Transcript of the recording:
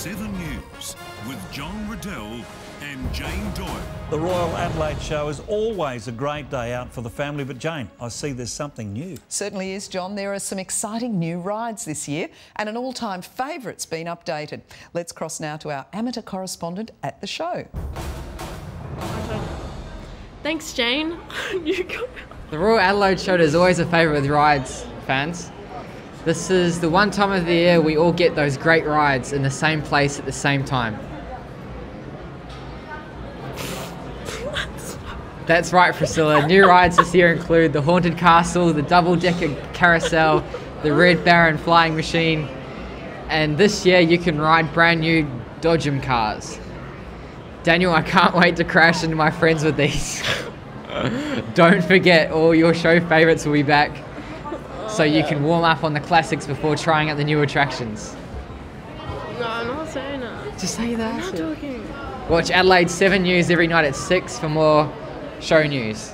7 News with John Riddell and Jane Doyle. The Royal Adelaide Show is always a great day out for the family, but Jane, I see there's something new. Certainly is, John. There are some exciting new rides this year, and an all time favourite's been updated. Let's cross now to our amateur correspondent at the show. Thanks, Jane. you go. The Royal Adelaide Show is always a favourite with rides fans. This is the one time of the year we all get those great rides in the same place at the same time. That's right, Priscilla. New rides this year include the Haunted Castle, the Double Decker Carousel, the Red Baron Flying Machine, and this year you can ride brand new Dodgem cars. Daniel, I can't wait to crash into my friends with these. Don't forget, all your show favourites will be back, so you can warm up on the classics before trying out the new attractions. No, I'm not saying that. Just say that. I'm not talking. Watch Adelaide 7 News every night at 6 for more show news.